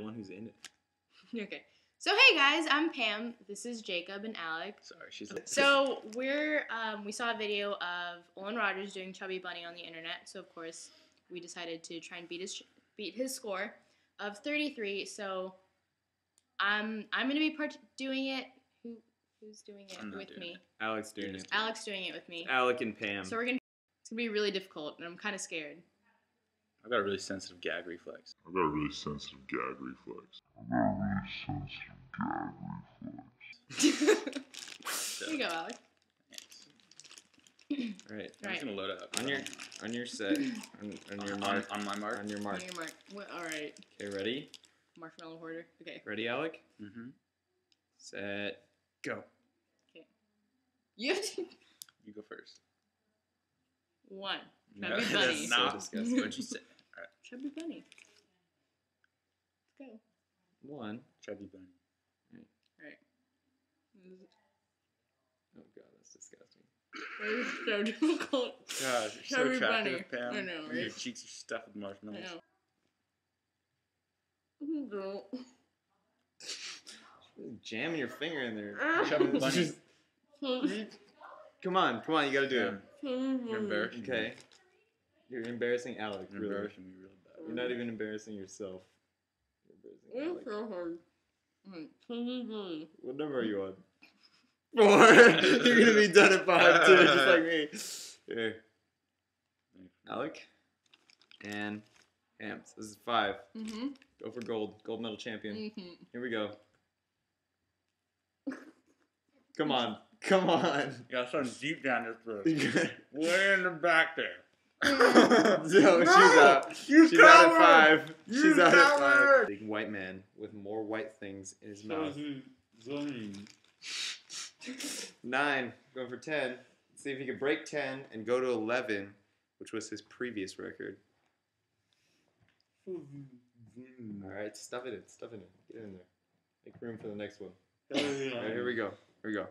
One who's in it. Okay. So hey guys, I'm Pam. This is Jacob and Alec. Sorry, she's. So we're um, we saw a video of Olan Rogers doing Chubby Bunny on the internet. So of course we decided to try and beat his beat his score of 33. So I'm I'm gonna be part doing it. Who who's doing it with doing me? it. Alex doing it. Alex doing it with me. Alec and Pam. So we're gonna it's gonna be really difficult, and I'm kind of scared. I've got a really sensitive gag reflex. I've got a really sensitive gag reflex. I've got a really sensitive gag reflex. Here you go, Alex. All right. I'm just gonna load up. On your on your set. On, on your mark. on my mark. On your mark. On your mark. What, all right. Okay, ready? Marshmallow hoarder. Okay. Ready, Alec? Mm-hmm. Set. Go. Okay. You have to You go first. one. No, Chubby that's bunny. So not disgusting. what you said. Chubby bunny. Let's go. One. Chubby bunny. Alright. Oh god, that's disgusting. This is so difficult. God, you're so Chubby attractive, bunny. Pam. I know, And Your cheeks are stuffed with I marshmallows. know. Girl. Jamming your finger in there. Ah. Chubby bunny. Come on, come on, you gotta do it. You're embarrassing. me. Okay. You're embarrassing Alec, You're really. embarrassing me real bad. You're not even embarrassing yourself. You're embarrassing It's Alec. so hard. Alright, Chubby bunny. What number are you on? Four. You're gonna be done at five too, just like me. Here, Alec, and Hams. This is five. Mm-hmm. Go for gold, gold medal champion. Mm-hmm. Here we go. Come on, come on. You got something deep down your throat. Way in the back there. she's out. You She's out at five. You she's out at five. coward! Big white man with more white things in his mouth. Nine. Going for ten. Let's see if he can break ten and go to eleven, which was his previous record. All right, stuff it in. Stuff it in. Get in there. Make room for the next one. All right, here we go. Here we go.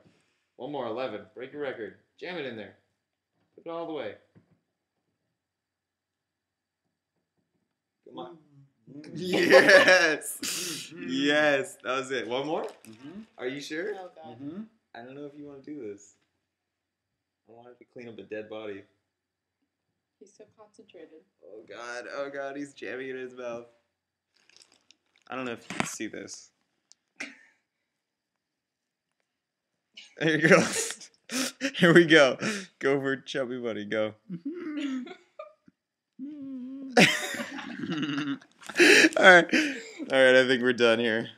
One more. Eleven. Break your record. Jam it in there. Put it all the way. Come on. Yes. yes. That was it. One more. Mm-hmm. Are you sure? Oh god. Mm-hmm. I don't know if you want to do this. I want to clean up a dead body. He's so concentrated. Oh god, oh god, he's jamming it in his mouth. I don't know if you can see this. There you go. Here we go. Go for chubby buddy, go. Alright. Alright, I think we're done here.